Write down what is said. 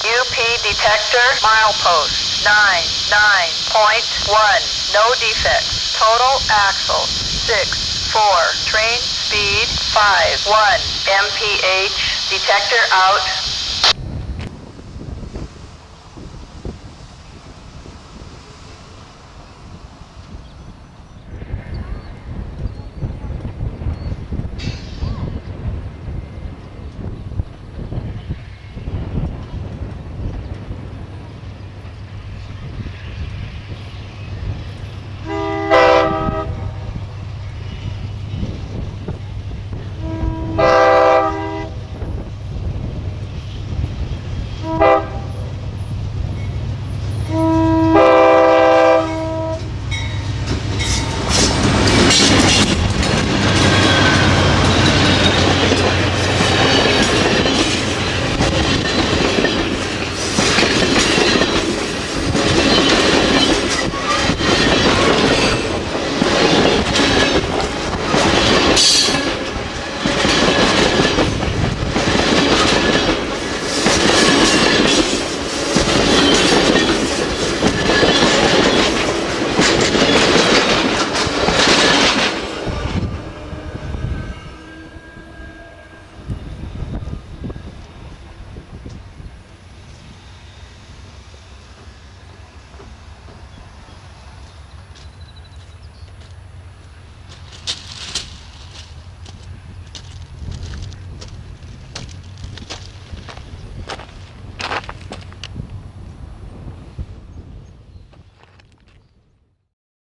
UP detector, milepost 99.1. No defects. Total axle 6, 4. Train speed 5, 1. MPH detector out.